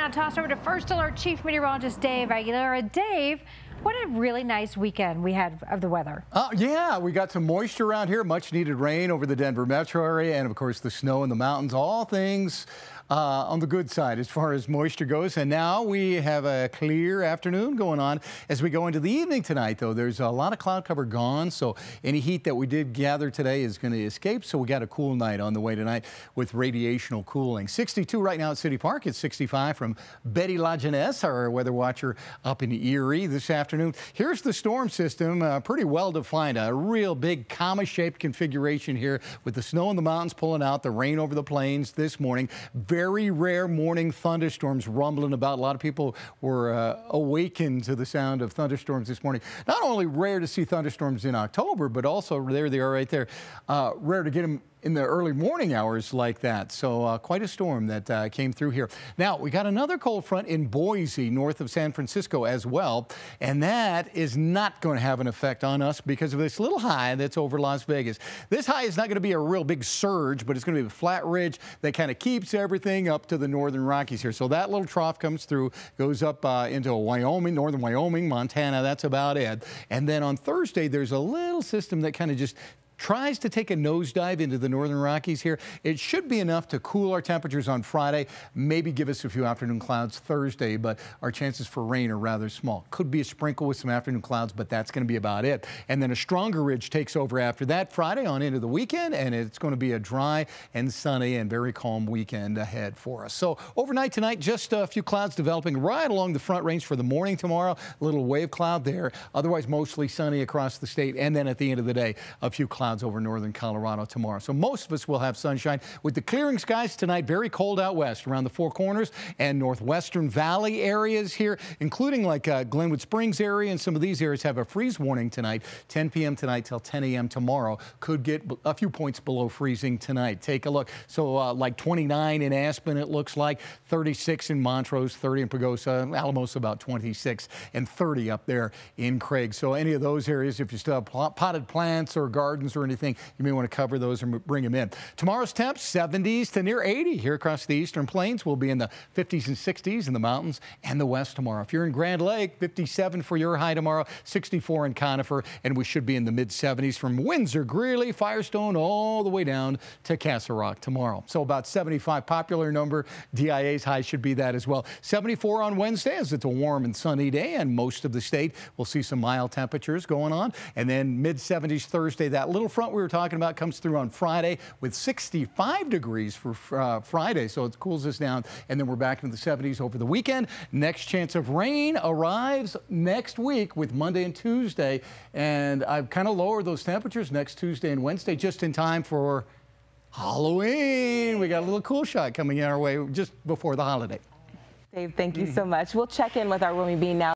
now toss over to First Alert Chief Meteorologist Dave Aguilera. Dave, what a really nice weekend we had of the weather. Uh, yeah, we got some moisture around here, much needed rain over the Denver metro area, and of course the snow in the mountains, all things uh, on the good side as far as moisture goes. And now we have a clear afternoon going on as we go into the evening tonight, though. There's a lot of cloud cover gone, so any heat that we did gather today is going to escape. So we got a cool night on the way tonight with radiational cooling. 62 right now at City Park. It's 65 from Betty Lajeunesse, our weather watcher up in Erie this afternoon afternoon. Here's the storm system, uh, pretty well defined. A real big comma-shaped configuration here with the snow in the mountains pulling out, the rain over the plains this morning. Very rare morning thunderstorms rumbling about. A lot of people were uh, awakened to the sound of thunderstorms this morning. Not only rare to see thunderstorms in October, but also there they are right there. Uh, rare to get them in the early morning hours like that. So uh, quite a storm that uh, came through here. Now we got another cold front in Boise, north of San Francisco as well. And that is not going to have an effect on us because of this little high that's over Las Vegas. This high is not going to be a real big surge, but it's going to be a flat ridge that kind of keeps everything up to the northern Rockies here. So that little trough comes through, goes up uh, into Wyoming, northern Wyoming, Montana. That's about it. And then on Thursday, there's a little system that kind of just tries to take a nosedive into the northern Rockies here. It should be enough to cool our temperatures on Friday, maybe give us a few afternoon clouds Thursday, but our chances for rain are rather small. Could be a sprinkle with some afternoon clouds, but that's going to be about it. And then a stronger ridge takes over after that Friday on into the weekend, and it's going to be a dry and sunny and very calm weekend ahead for us. So overnight tonight, just a few clouds developing right along the front range for the morning tomorrow. A little wave cloud there. Otherwise, mostly sunny across the state. And then at the end of the day, a few clouds clouds over northern Colorado tomorrow. So most of us will have sunshine with the clearing skies tonight. Very cold out west around the Four Corners and northwestern valley areas here, including like uh, Glenwood Springs area and some of these areas have a freeze warning tonight. 10 p.m. tonight till 10 a.m. tomorrow. Could get a few points below freezing tonight. Take a look. So uh, like 29 in Aspen, it looks like 36 in Montrose, 30 in Pagosa, Alamosa about 26 and 30 up there in Craig. So any of those areas, if you still have potted plants or gardens or or anything, you may want to cover those and bring them in. Tomorrow's temps 70s to near 80 here across the eastern plains. We'll be in the 50s and 60s in the mountains and the west tomorrow. If you're in Grand Lake, 57 for your high tomorrow, 64 in Conifer, and we should be in the mid 70s from Windsor, Greeley, Firestone, all the way down to Castle Rock tomorrow. So about 75 popular number. DIA's high should be that as well. 74 on Wednesday as it's a warm and sunny day and most of the state will see some mild temperatures going on. And then mid 70s Thursday, that little front we were talking about comes through on Friday with 65 degrees for uh, Friday, so it cools us down, and then we're back into the 70s over the weekend. Next chance of rain arrives next week with Monday and Tuesday, and I've kind of lowered those temperatures next Tuesday and Wednesday just in time for Halloween. We got a little cool shot coming our way just before the holiday. Dave, thank you so much. We'll check in with our Romi Bean now.